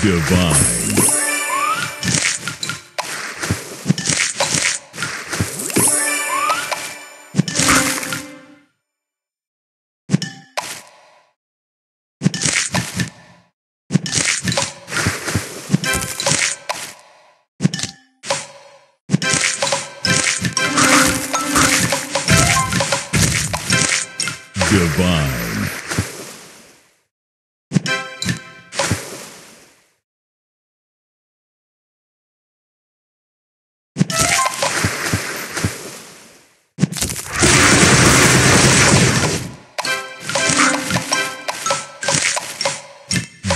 Divine. Divine.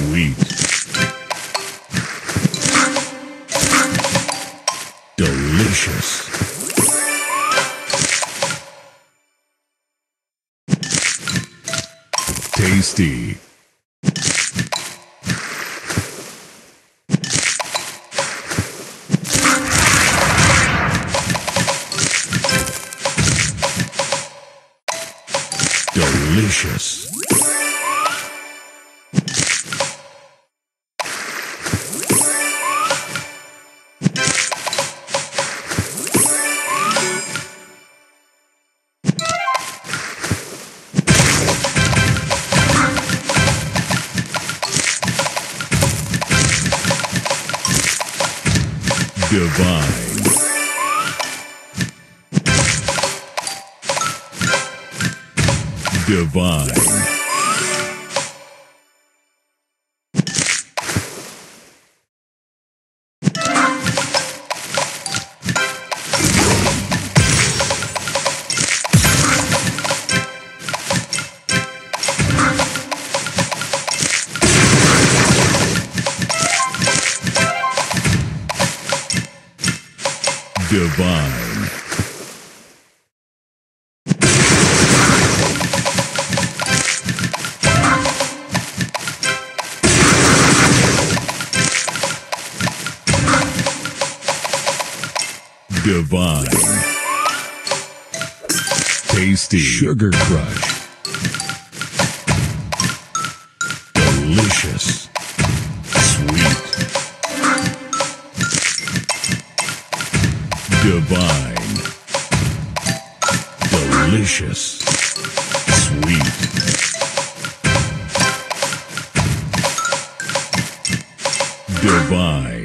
Sweet. Delicious. Tasty. Delicious. Divine. Divine. Divine. Divine. Tasty. Sugar Crush. Delicious. Divine. Delicious. Sweet. Divine.